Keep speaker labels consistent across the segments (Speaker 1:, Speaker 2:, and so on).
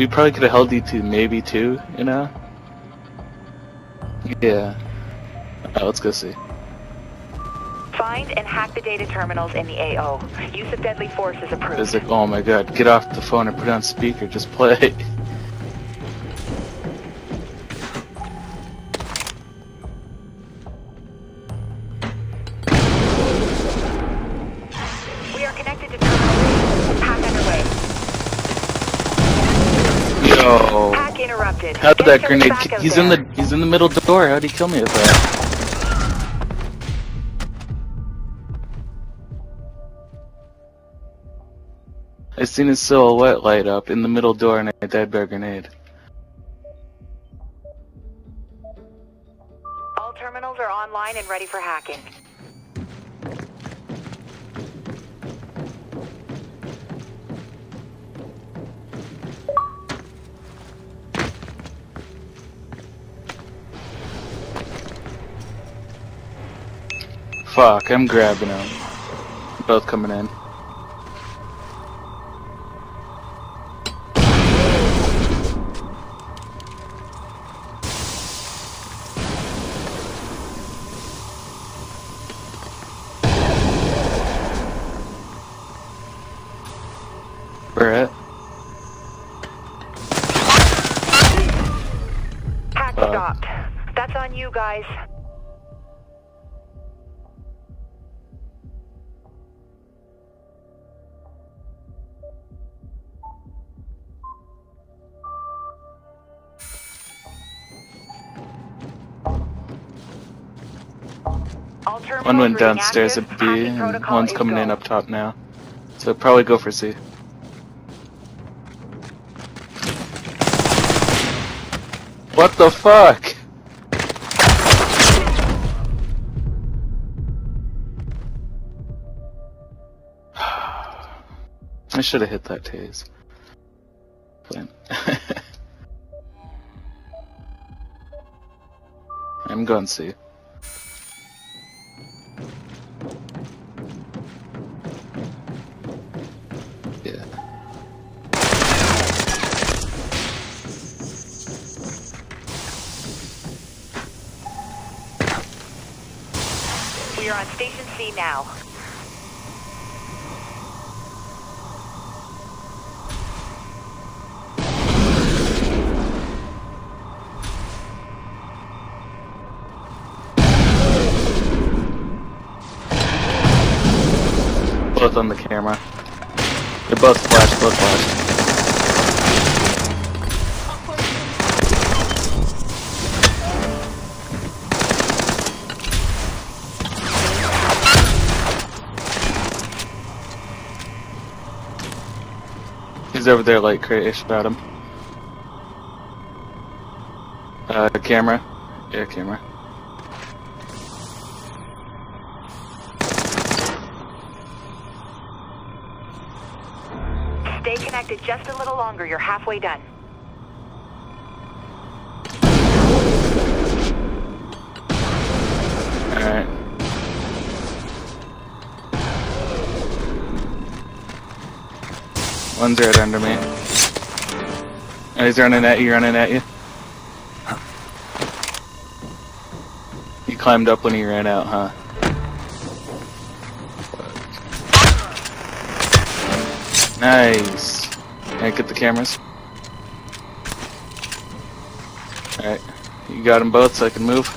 Speaker 1: we probably could have held you to maybe two, you know? Yeah. Alright, let's go see.
Speaker 2: Find and hack the data terminals in the AO. Use of deadly force is approved.
Speaker 1: It's like, oh my god, get off the phone and put it on speaker, just play. Yo.
Speaker 2: Hack.
Speaker 1: How'd that grenade? He's in the he's in the middle door. How'd he kill me with that? I seen his silhouette light up in the middle door and I died by a grenade.
Speaker 2: All terminals are online and ready for hacking.
Speaker 1: Fuck, I'm grabbing him. Both coming in. At?
Speaker 2: Hack
Speaker 1: Uh.
Speaker 2: stopped. That's on you guys.
Speaker 1: One went downstairs at B, and one's coming in up top now. So probably go for C. What the fuck? I should have hit that tase. I'm going C. Yeah.
Speaker 2: Are on Station C now.
Speaker 1: Both on the camera. They're both flash, both flashed. He's over there like crazy about him. Uh, camera. Yeah, camera.
Speaker 2: Stay connected just a little longer. You're halfway done.
Speaker 1: One's right under me. Oh, he's running at you, running at you. He climbed up when he ran out, huh? Nice. I get the cameras? Alright. You got them both so I can move?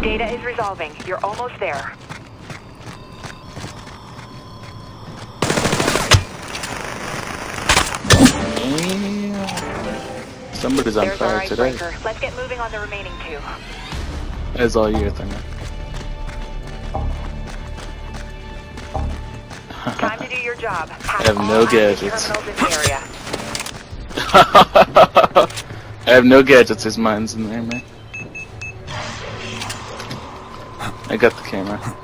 Speaker 2: Data is resolving. You're almost there.
Speaker 1: Damn. Somebody's on
Speaker 2: There's
Speaker 1: fire today.
Speaker 2: icebreaker. Let's get moving on the remaining two.
Speaker 1: That's all you, Thunder.
Speaker 2: Time to do your job.
Speaker 1: I have no gadgets.
Speaker 2: Terminals in the area.
Speaker 1: I have no gadgets, there's mines in there, man. I got the camera.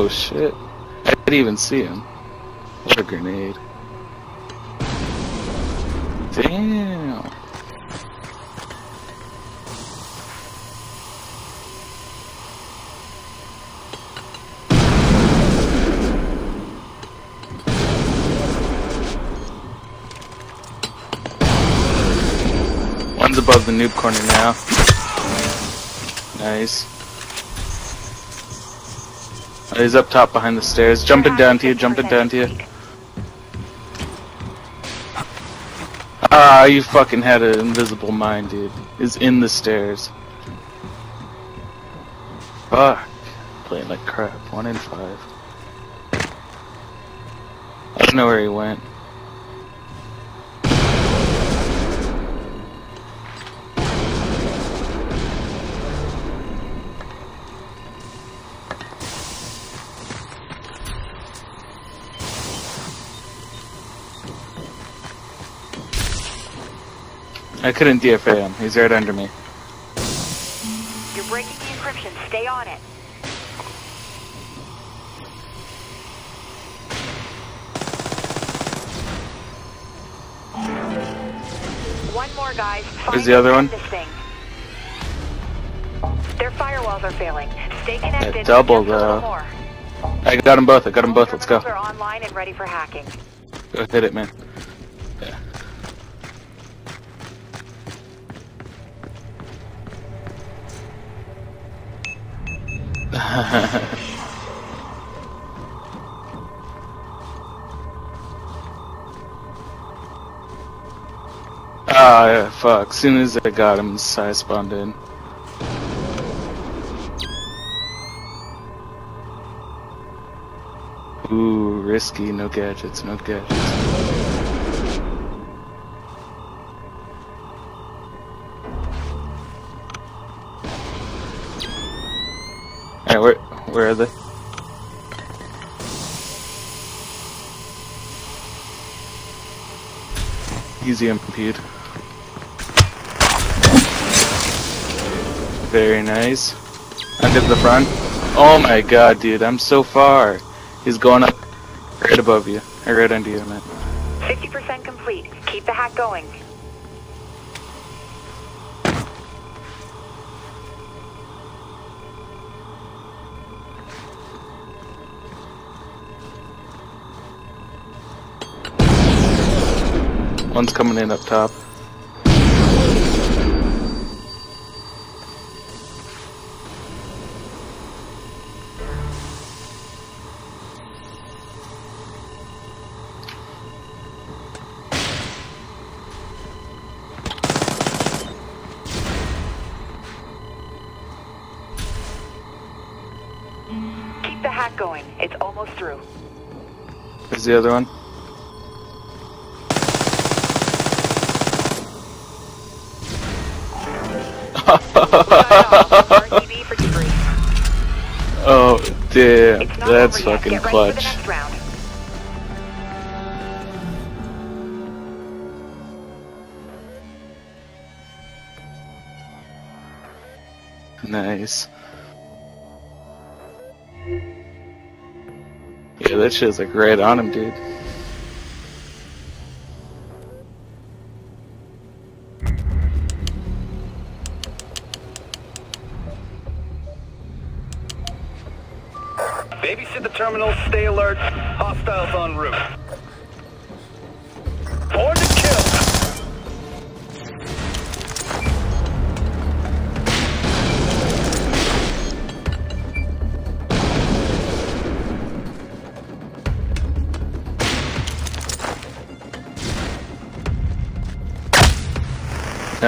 Speaker 1: Oh shit. I didn't even see him. What a grenade. Damn. One's above the noob corner now. Nice. He's up top behind the stairs. Jumping down to you, jumping down to you. Ah, you fucking had an invisible mind, dude. Is in the stairs. Fuck. Playing like crap. One in five. I don't know where he went. I couldn't DFA him. He's right under me.
Speaker 2: You're breaking the encryption. Stay on it. One more, guys. Find
Speaker 1: the other one?
Speaker 2: This thing. Their firewalls are failing. Stay connected.
Speaker 1: double,
Speaker 2: a little
Speaker 1: though. I got them both. I got them both. Let's go.
Speaker 2: Are online and ready for hacking.
Speaker 1: Go hit it, man. Ah, fuck. Soon as I got him, I spawned in. Ooh, risky. No gadgets, no gadgets. Where, are they? Easy impede. Very nice. Under the front. Oh my god, dude, I'm so far. He's going up right above you. Right under you, man.
Speaker 2: 50% complete. Keep the hack going.
Speaker 1: One's coming in up top.
Speaker 2: Keep the hack going. It's almost through.
Speaker 1: There's the other one. Oh, damn. That's fucking
Speaker 2: Get ready for the
Speaker 1: clutch. Nice. Yeah, that shit's like right on him, dude.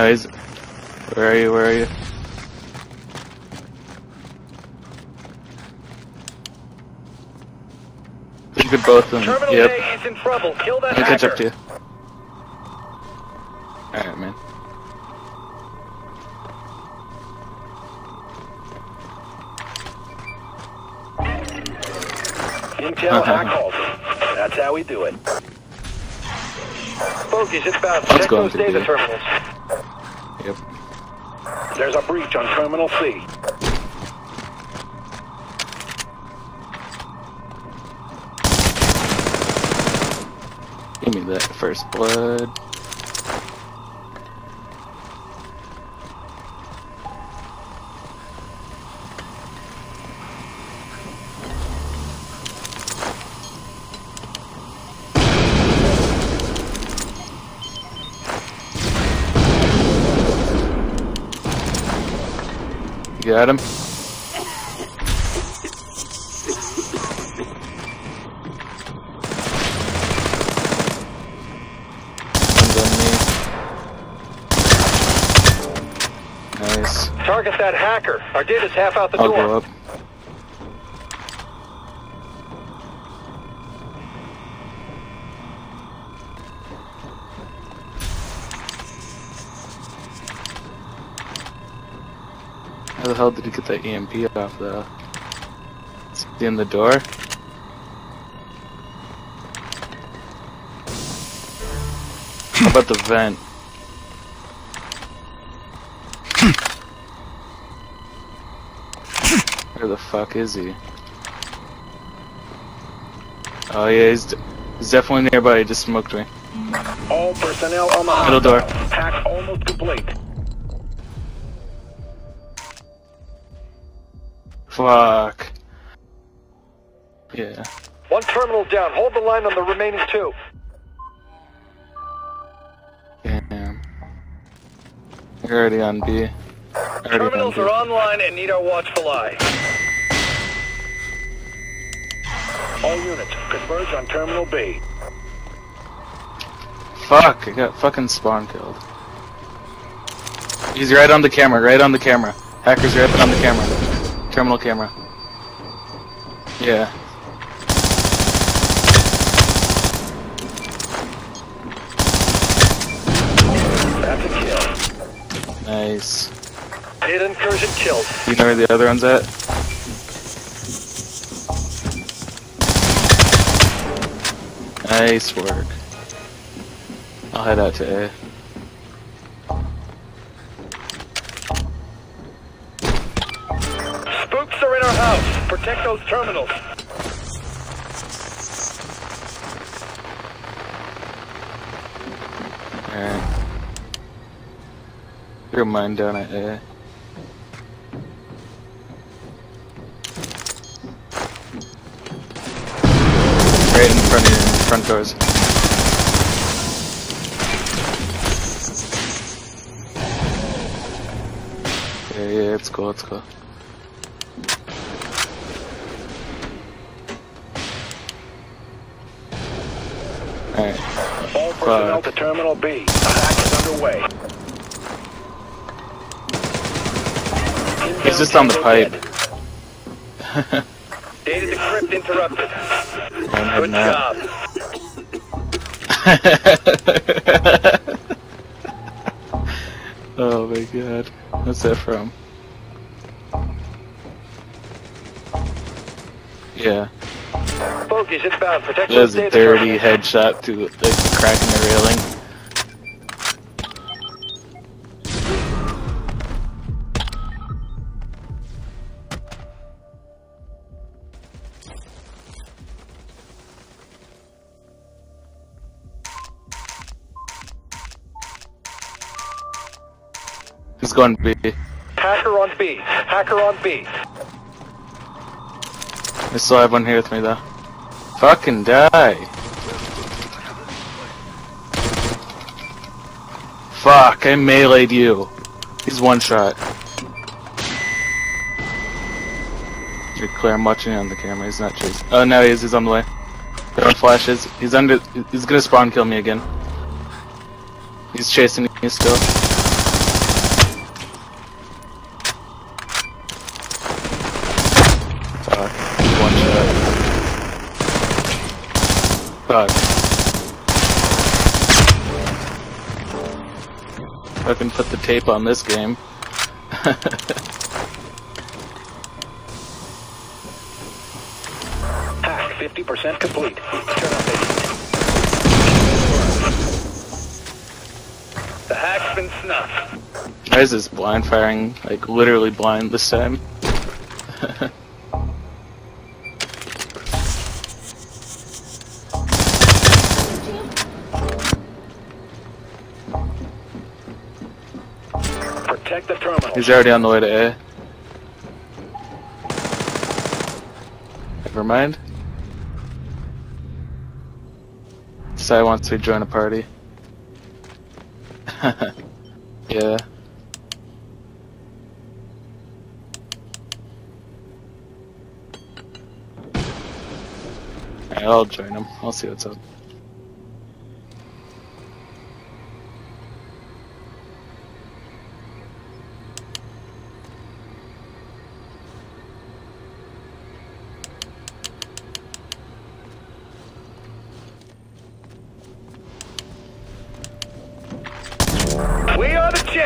Speaker 1: No, he's. Where are you? Where are you? Look at both of them.
Speaker 3: Terminal
Speaker 1: Yep.
Speaker 3: A is in trouble. Kill that
Speaker 1: I'll catch up to you. Alright, man.
Speaker 3: Intel hack. That's how we do it. Focus, it's about
Speaker 1: Let's
Speaker 3: check
Speaker 1: go
Speaker 3: those
Speaker 1: into
Speaker 3: data terminals. There's a breach on Terminal C.
Speaker 1: Give me that first blood. Had him? One's on me. Nice.
Speaker 3: Target that hacker. Our data's half out the
Speaker 1: I'll
Speaker 3: door.
Speaker 1: Hell did he get that EMP off though? Is he in the door? How about the vent? Where the fuck is he? Oh yeah, he's, d- he's definitely nearby. He just smoked me.
Speaker 3: All personnel on the
Speaker 1: Middle door.
Speaker 3: Pack almost complete.
Speaker 1: Fuck. Yeah.
Speaker 3: One terminal down. Hold the line on the remaining two.
Speaker 1: Damn. You're already on B. Already
Speaker 3: Terminals
Speaker 1: on
Speaker 3: are online and need our watchful eye. All units, converge on Terminal B.
Speaker 1: Fuck, I got fucking spawn killed. He's right on the camera, right on the camera. Hacker's right on the camera. Terminal camera. Yeah.
Speaker 3: That's a kill.
Speaker 1: Nice.
Speaker 3: Hit incursion killed.
Speaker 1: You know where the other one's at? Nice work. I'll head out to A.
Speaker 3: those terminals.
Speaker 1: Alright. Throw mine down at A. Right in front of your front doors. Yeah, yeah, it's cool, it's cool.
Speaker 3: All personnel to Terminal B. Hack is underway.
Speaker 1: It's just on the pipe.
Speaker 3: Data decrypt interrupted.
Speaker 1: I'm
Speaker 3: Good job.
Speaker 1: oh my god. What's that from? Yeah.
Speaker 3: Bogies inbound. Protect
Speaker 1: That
Speaker 3: those
Speaker 1: was a dirty headshot to the crack in the railing. He's going B.
Speaker 3: Hacker on B. Hacker on B.
Speaker 1: I still have one here with me though. Fucking die. Fuck, I meleeed you. He's one shot. You're clear, I'm watching on the camera, he's not chasing. Oh, no, he is, he's on the way. Throwing flashes. He's under, he's gonna spawn kill me again. He's chasing me still. Fuck, he's one shot. Fuck. can put the tape on this game.
Speaker 3: Hack 50% complete. Turn up it. The hack's been snuffed.
Speaker 1: Why is this blind firing, like, literally blind this time?
Speaker 3: Protect the terminal.
Speaker 1: He's already on the way to A. Never mind. Sai wants to join a party. yeah. I'll join him. I'll see what's up.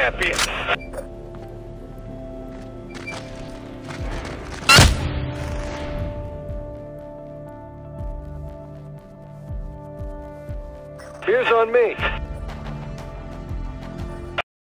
Speaker 3: Champions.